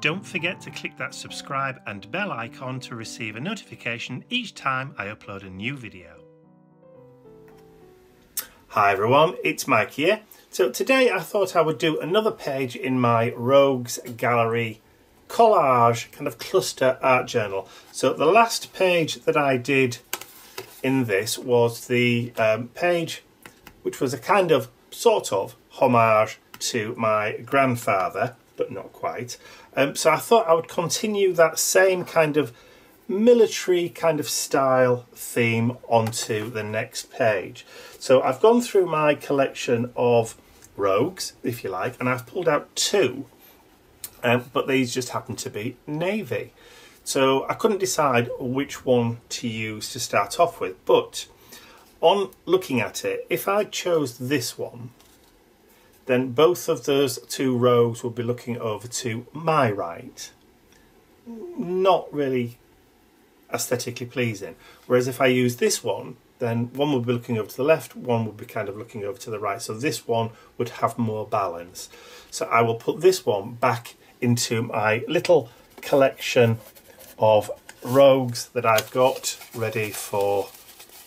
Don't forget to click that subscribe and bell icon to receive a notification each time I upload a new video. Hi everyone, it's Mike here. So today I thought I would do another page in my Rogues Gallery collage kind of cluster art journal. So the last page that I did in this was the um, page which was a kind of sort of homage to my grandfather but not quite. Um, so I thought I would continue that same kind of military kind of style theme onto the next page. So I've gone through my collection of rogues, if you like, and I've pulled out two um, but these just happen to be navy. So I couldn't decide which one to use to start off with, but on looking at it, if I chose this one, then both of those two rows will be looking over to my right. Not really aesthetically pleasing. Whereas if I use this one, then one would be looking over to the left, one would be kind of looking over to the right. So this one would have more balance. So I will put this one back into my little collection of rogues that I've got ready for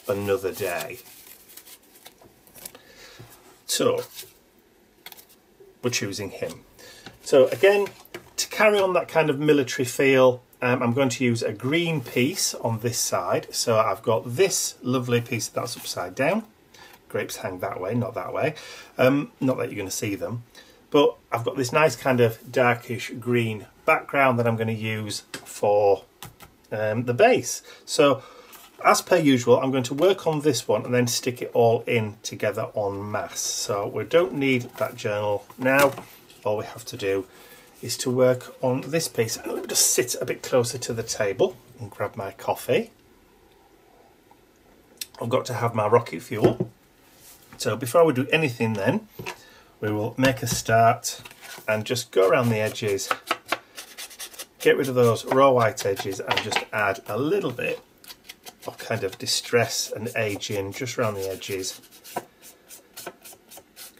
another day. So, we're choosing him. So again, to carry on that kind of military feel, um, I'm going to use a green piece on this side. So I've got this lovely piece that's upside down. Grapes hang that way, not that way. Um, not that you're going to see them. But I've got this nice kind of darkish green background that I'm going to use for um, the base. So as per usual, I'm going to work on this one and then stick it all in together en masse. So we don't need that journal now. All we have to do is to work on this piece. And let me just sit a bit closer to the table and grab my coffee. I've got to have my rocket fuel. So before we do anything then, we will make a start and just go around the edges get rid of those raw white edges and just add a little bit of kind of distress and aging just around the edges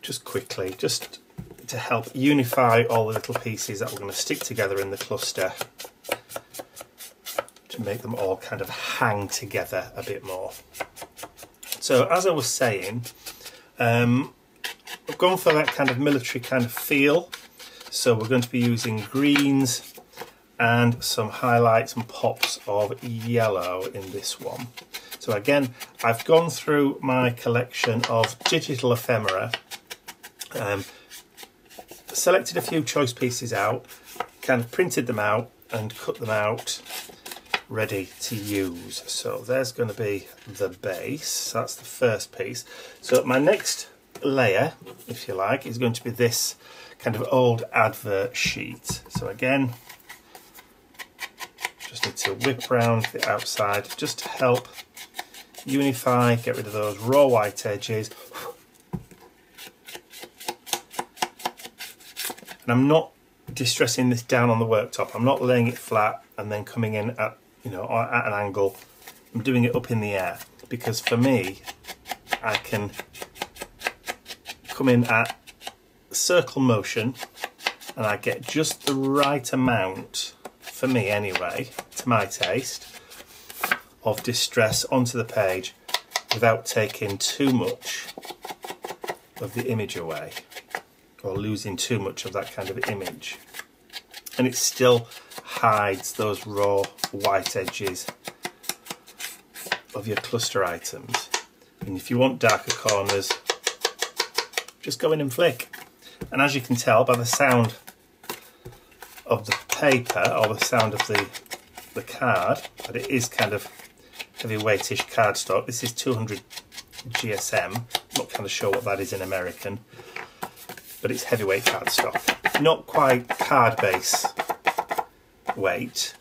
just quickly just to help unify all the little pieces that we're going to stick together in the cluster to make them all kind of hang together a bit more so as I was saying um, I've gone for that kind of military kind of feel. So we're going to be using greens and some highlights and pops of yellow in this one. So again, I've gone through my collection of digital ephemera, um, selected a few choice pieces out, kind of printed them out and cut them out ready to use. So there's going to be the base, that's the first piece. So my next layer, if you like, is going to be this kind of old advert sheet. So again, to whip round the outside just to help unify, get rid of those raw white edges. And I'm not distressing this down on the worktop. I'm not laying it flat and then coming in at, you know, at an angle. I'm doing it up in the air because for me, I can come in at circle motion and I get just the right amount, for me anyway, to my taste, of distress onto the page without taking too much of the image away or losing too much of that kind of image. And it still hides those raw white edges of your cluster items. And if you want darker corners, just go in and flick. And as you can tell by the sound of the paper or the sound of the, the card, but it is kind of heavyweightish cardstock. This is 200 GSM. I'm not kind of sure what that is in American, but it's heavyweight cardstock. Not quite card base weight,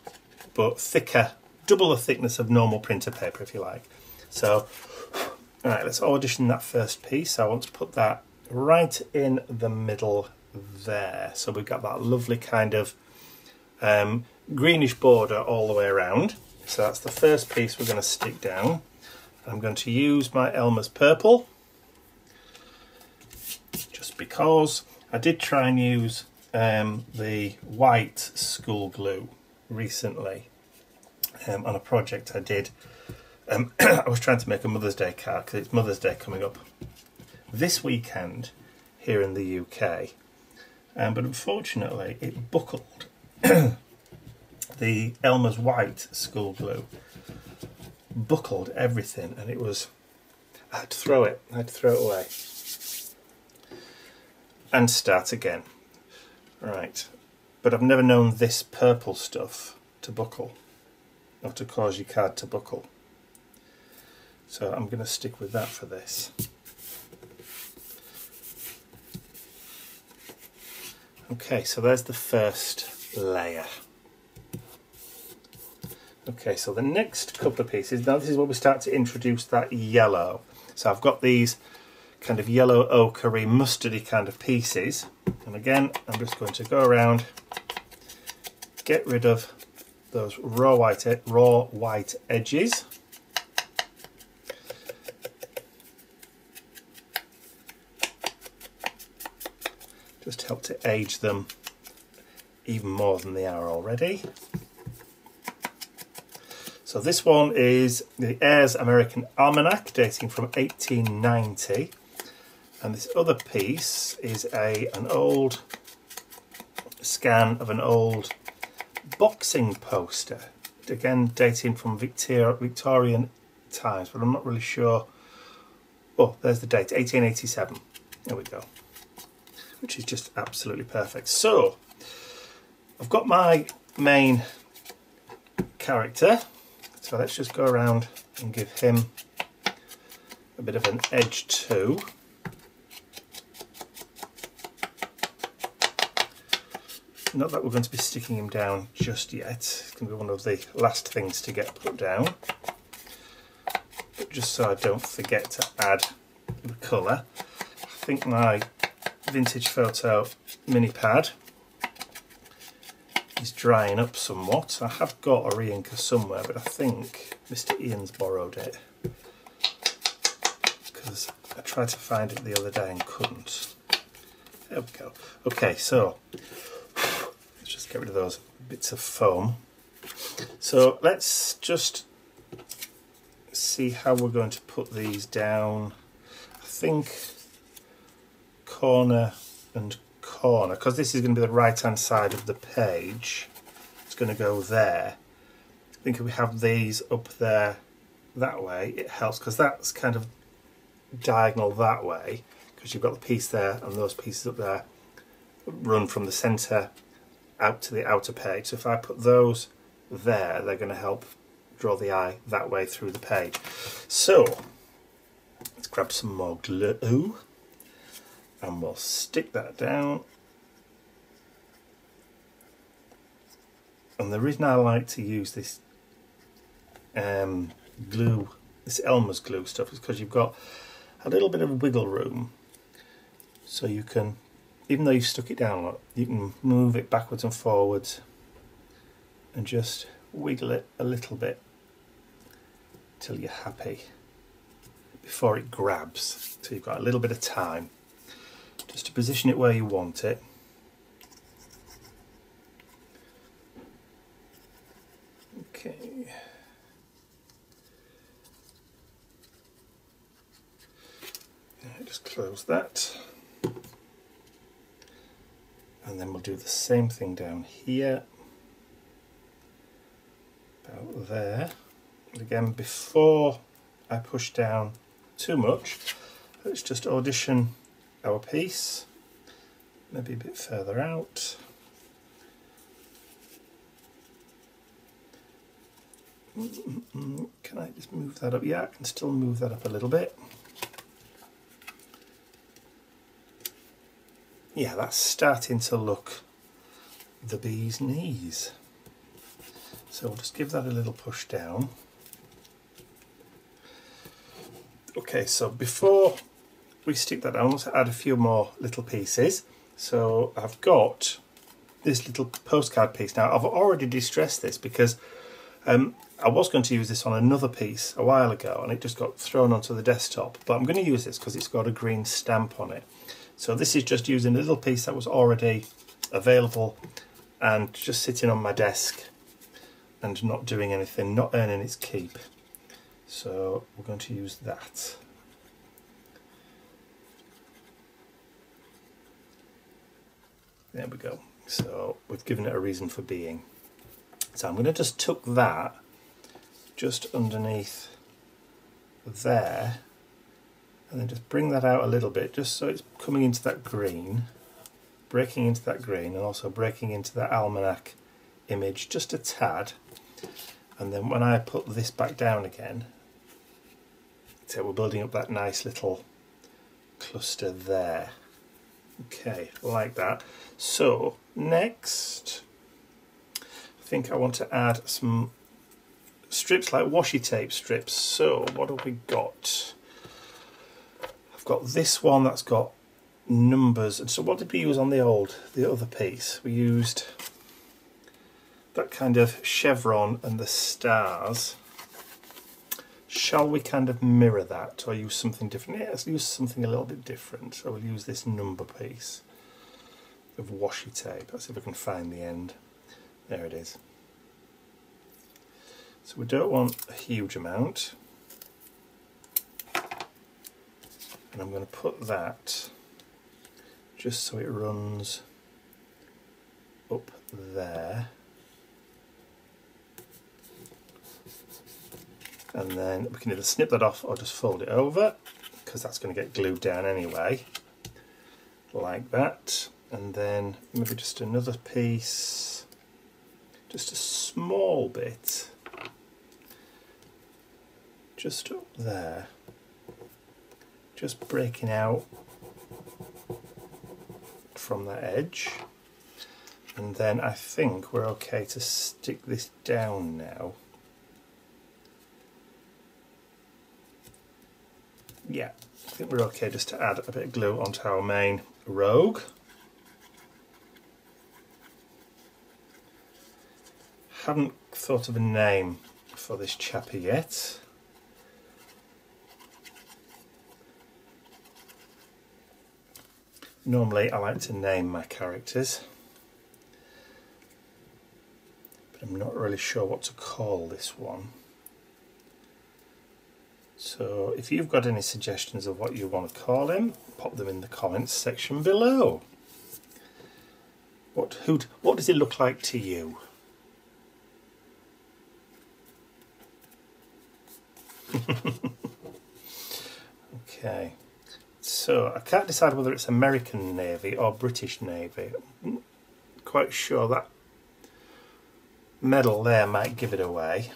but thicker, double the thickness of normal printer paper if you like. So, all right, let's audition that first piece. I want to put that right in the middle there. So we've got that lovely kind of um, greenish border all the way around. So that's the first piece we're going to stick down. I'm going to use my Elmer's Purple just because I did try and use um, the white school glue recently um, on a project I did. Um, I was trying to make a Mother's Day card because it's Mother's Day coming up this weekend here in the UK. Um, but unfortunately, it buckled. the Elmer's White school glue buckled everything, and it was. I had to throw it. I had to throw it away and start again. Right, but I've never known this purple stuff to buckle or to cause your card to buckle. So I'm going to stick with that for this. Okay, so there's the first layer. Okay, so the next couple of pieces, now this is where we start to introduce that yellow. So I've got these kind of yellow ochre mustardy kind of pieces. And again, I'm just going to go around, get rid of those raw white, raw white edges. just help to age them even more than they are already. So this one is the Ayer's American Almanac dating from 1890 and this other piece is a an old scan of an old boxing poster. Again dating from Victor Victorian times but I'm not really sure. Oh there's the date 1887 there we go. Which is just absolutely perfect. So, I've got my main character, so let's just go around and give him a bit of an edge too. Not that we're going to be sticking him down just yet, it's going to be one of the last things to get put down. But just so I don't forget to add the colour, I think my vintage photo mini pad is drying up somewhat. I have got a re-inker somewhere, but I think Mr. Ian's borrowed it because I tried to find it the other day and couldn't. There we go. Okay, so let's just get rid of those bits of foam. So let's just see how we're going to put these down. I think corner and corner because this is going to be the right hand side of the page. It's going to go there. I think if we have these up there that way it helps because that's kind of diagonal that way because you've got the piece there and those pieces up there run from the center out to the outer page. So if I put those there they're going to help draw the eye that way through the page. So let's grab some more glue and we'll stick that down and the reason I like to use this um, glue this Elmer's glue stuff is because you've got a little bit of wiggle room so you can even though you've stuck it down a lot, you can move it backwards and forwards and just wiggle it a little bit till you're happy before it grabs so you've got a little bit of time just to position it where you want it. Okay. Just close that. And then we'll do the same thing down here. About there. And again, before I push down too much, let's just audition our piece, maybe a bit further out. Mm, mm, mm, can I just move that up? Yeah, I can still move that up a little bit. Yeah, that's starting to look the bee's knees. So we'll just give that a little push down. Okay, so before we stick that down, let's add a few more little pieces. So I've got this little postcard piece. Now I've already distressed this because um, I was going to use this on another piece a while ago and it just got thrown onto the desktop. But I'm going to use this because it's got a green stamp on it. So this is just using a little piece that was already available and just sitting on my desk and not doing anything, not earning its keep. So we're going to use that. There we go. So we've given it a reason for being. So I'm going to just tuck that just underneath there and then just bring that out a little bit just so it's coming into that green breaking into that green and also breaking into that almanac image just a tad. And then when I put this back down again so we're building up that nice little cluster there. Okay like that. So next I think I want to add some strips like washi tape strips. So what have we got I've got this one that's got numbers. And so what did we use on the old the other piece? We used that kind of chevron and the stars. Shall we kind of mirror that or use something different? Yeah, let's use something a little bit different. So we'll use this number piece of washi tape. Let's see if we can find the end. There it is. So we don't want a huge amount and I'm going to put that just so it runs up there. And then we can either snip that off or just fold it over because that's going to get glued down anyway like that. And then maybe just another piece just a small bit just up there just breaking out from that edge. And then I think we're okay to stick this down now. Yeah I think we're okay just to add a bit of glue onto our main rogue. Haven't thought of a name for this chappy yet Normally I like to name my characters but I'm not really sure what to call this one. So if you've got any suggestions of what you want to call him, pop them in the comments section below. What, who, what does it look like to you? okay. So I can't decide whether it's American Navy or British Navy. I'm quite sure that medal there might give it away.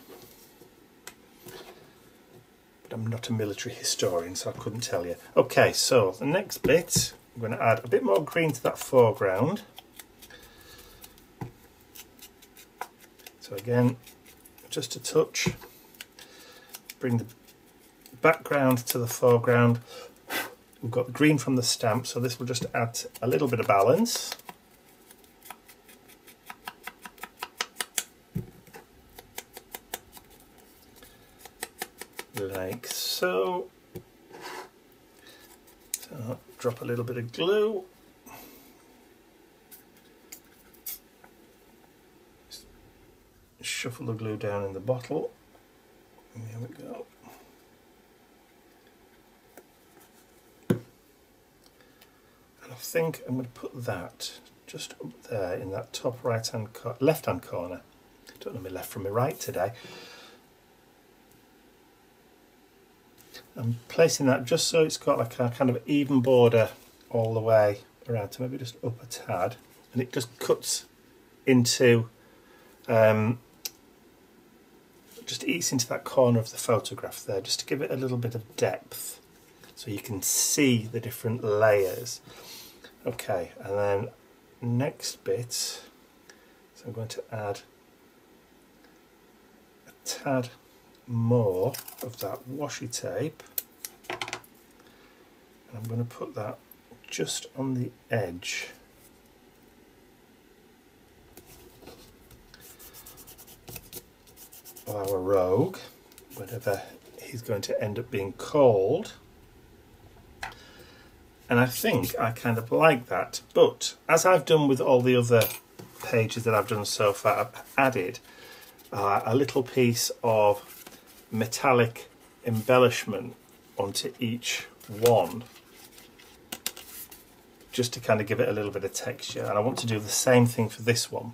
But I'm not a military historian so I couldn't tell you. Okay, so the next bit, I'm going to add a bit more green to that foreground. So again, just a touch, bring the background to the foreground We've got the green from the stamp, so this will just add a little bit of balance. Like so. so. Drop a little bit of glue. Shuffle the glue down in the bottle. There we go. I think I'm going to put that just up there in that top right hand left hand corner. Don't know my left from my right today. I'm placing that just so it's got like a kind of even border all the way around so maybe just up a tad and it just cuts into um, just eats into that corner of the photograph there just to give it a little bit of depth so you can see the different layers Okay, and then next bit, so I'm going to add a tad more of that washi tape. And I'm going to put that just on the edge. of our rogue, whatever he's going to end up being called. And I think I kind of like that. But as I've done with all the other pages that I've done so far, I've added uh, a little piece of metallic embellishment onto each one just to kind of give it a little bit of texture. And I want to do the same thing for this one.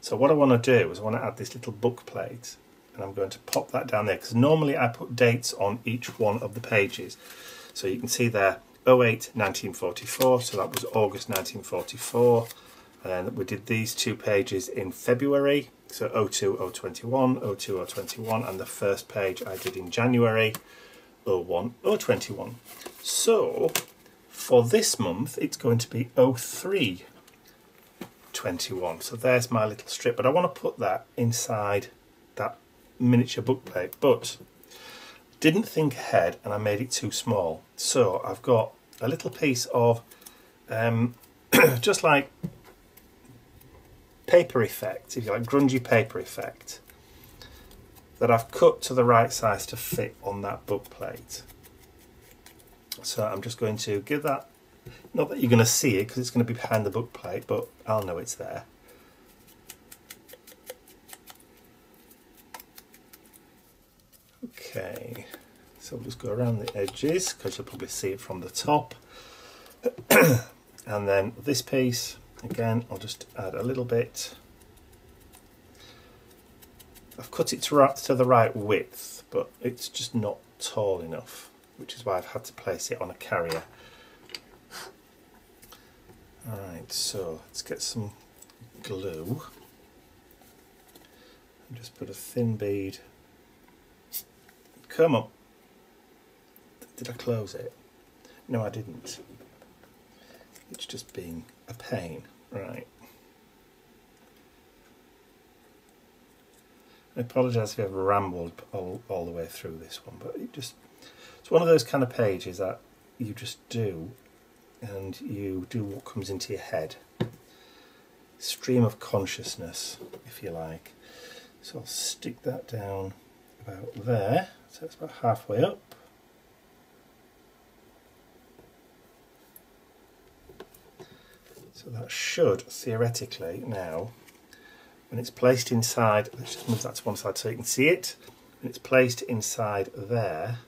So what I want to do is I want to add this little book plate and I'm going to pop that down there because normally I put dates on each one of the pages. So you can see there 08 1944 so that was August 1944 and we did these two pages in February so 02 021 02 021 and the first page I did in January 01 021 so for this month it's going to be 03 21 so there's my little strip but I want to put that inside that miniature book plate but didn't think ahead and I made it too small. So I've got a little piece of um, just like paper effect if you like grungy paper effect that I've cut to the right size to fit on that book plate. So I'm just going to give that, not that you're going to see it because it's going to be behind the book plate, but I'll know it's there. Okay, so we'll just go around the edges because you'll probably see it from the top. and then this piece, again, I'll just add a little bit. I've cut it to, right, to the right width, but it's just not tall enough which is why I've had to place it on a carrier. Alright, so let's get some glue and just put a thin bead. Come on. Did I close it? No, I didn't. It's just being a pain. Right. I apologise if I've rambled all, all the way through this one, but it just it's one of those kind of pages that you just do and you do what comes into your head. Stream of consciousness, if you like. So I'll stick that down about there. So it's about halfway up. So that should theoretically now, when it's placed inside, let's just move that to one side so you can see it. When it's placed inside there,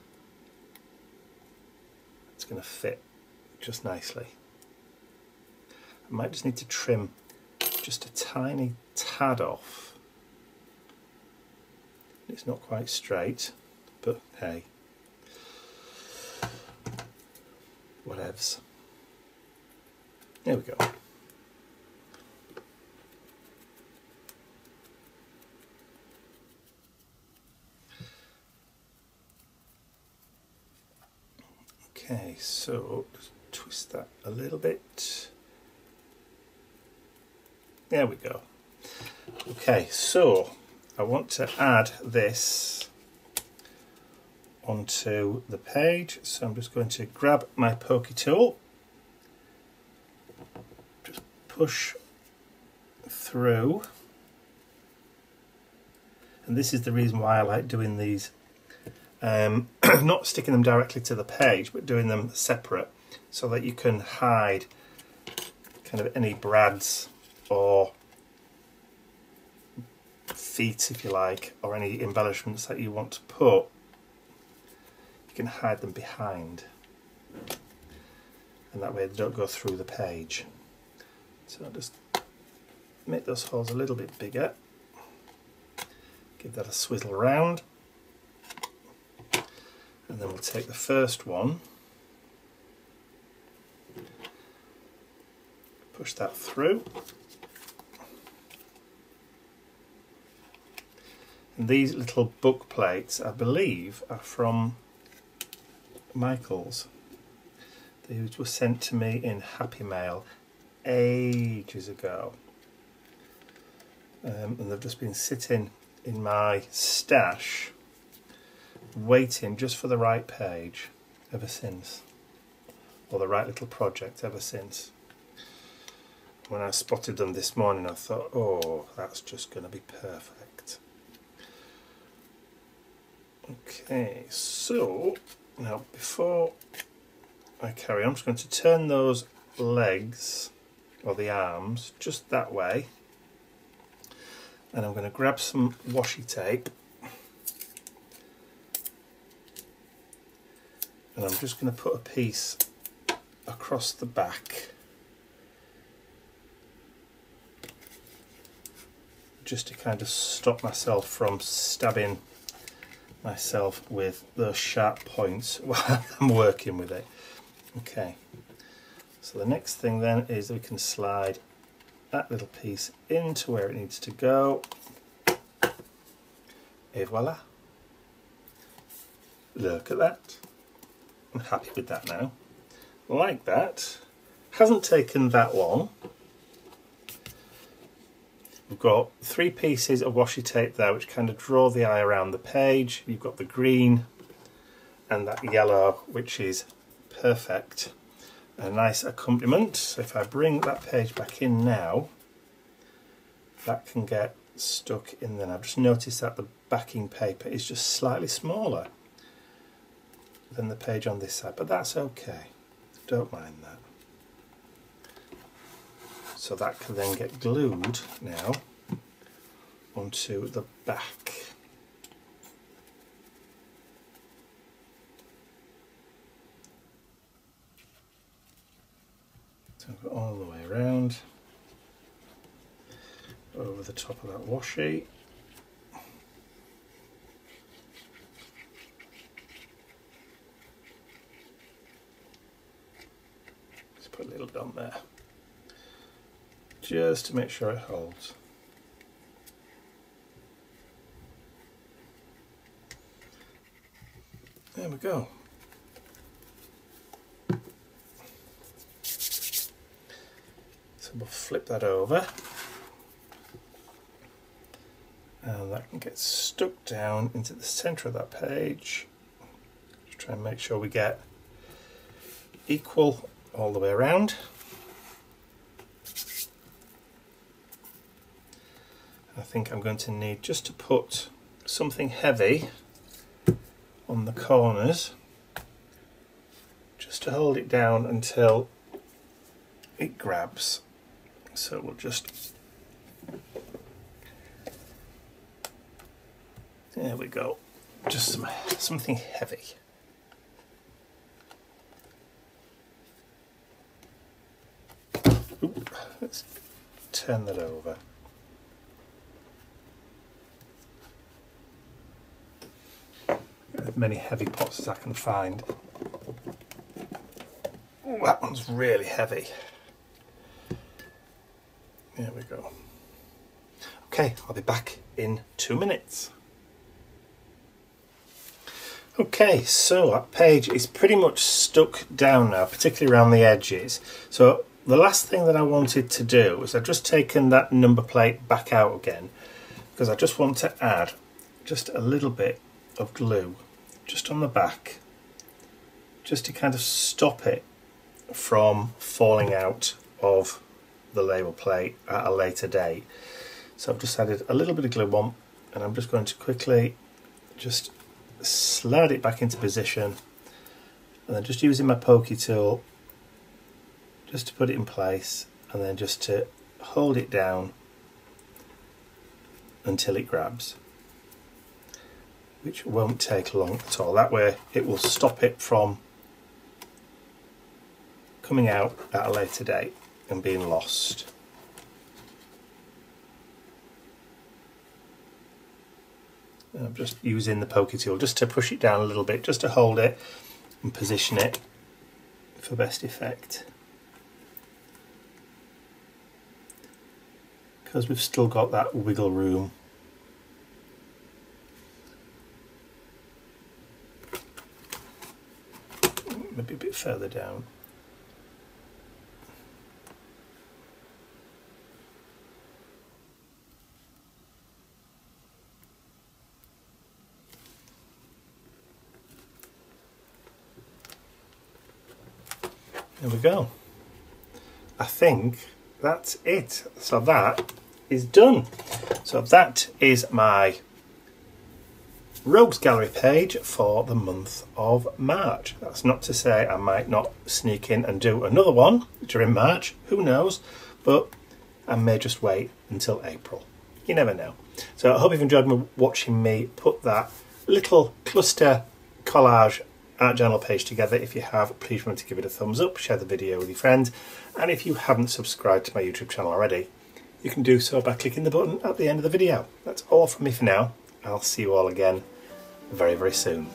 it's going to fit just nicely. I might just need to trim just a tiny tad off. It's not quite straight, but hey, whatevs. There we go. Okay, so twist that a little bit. There we go. Okay, so I want to add this onto the page. So I'm just going to grab my pokey tool, just push through. And this is the reason why I like doing these um, not sticking them directly to the page but doing them separate so that you can hide kind of any brads or feet if you like or any embellishments that you want to put. You can hide them behind. And that way they don't go through the page. So I'll just make those holes a little bit bigger. Give that a swizzle around and then we'll take the first one. Push that through. And these little book plates I believe are from Michaels. These were sent to me in Happy Mail ages ago. Um, and they've just been sitting in my stash waiting just for the right page ever since, or the right little project ever since. When I spotted them this morning, I thought, oh, that's just going to be perfect. Okay, so now before I carry on, I'm just going to turn those legs or the arms just that way and I'm going to grab some washi tape and I'm just going to put a piece across the back just to kind of stop myself from stabbing myself with those sharp points while I'm working with it. Okay, so the next thing then is we can slide that little piece into where it needs to go. Et voila. Look at that. I'm happy with that now. Like that. Hasn't taken that long. We've got three pieces of washi tape there which kind of draw the eye around the page. You've got the green and that yellow which is perfect. A nice accompaniment. So if I bring that page back in now, that can get stuck in there. I've just noticed that the backing paper is just slightly smaller than the page on this side, but that's okay. Don't mind that. So that can then get glued now onto the back. So all the way around over the top of that washi. Put a little bit on there just to make sure it holds. There we go. So we'll flip that over and that can get stuck down into the center of that page. Just try and make sure we get equal all the way around. I think I'm going to need just to put something heavy on the corners just to hold it down until it grabs. So we'll just there we go just some, something heavy Let's turn that over as many heavy pots as I can find. Ooh, that one's really heavy. There we go. Okay, I'll be back in two minutes. Okay, so that page is pretty much stuck down now, particularly around the edges. So the last thing that I wanted to do was I've just taken that number plate back out again because I just want to add just a little bit of glue just on the back just to kind of stop it from falling out of the label plate at a later date. So I've just added a little bit of glue on and I'm just going to quickly just slide it back into position and then just using my pokey tool just to put it in place and then just to hold it down until it grabs which won't take long at all. That way it will stop it from coming out at a later date and being lost. I'm just using the pokey tool just to push it down a little bit, just to hold it and position it for best effect. Because we've still got that wiggle room maybe a bit further down. There we go. I think that's it. So that is done. So that is my Rogues Gallery page for the month of March. That's not to say I might not sneak in and do another one during March, who knows, but I may just wait until April. You never know. So I hope you've enjoyed watching me put that little cluster collage art journal page together. If you have, please remember to give it a thumbs up, share the video with your friends, and if you haven't subscribed to my YouTube channel already, you can do so by clicking the button at the end of the video. That's all from me for now. I'll see you all again very, very soon.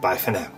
Bye for now.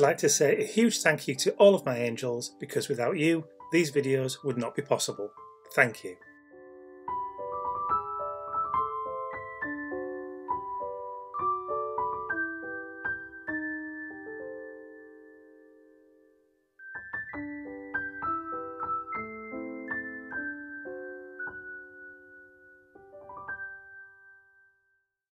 I'd like to say a huge thank you to all of my angels because without you, these videos would not be possible. Thank you.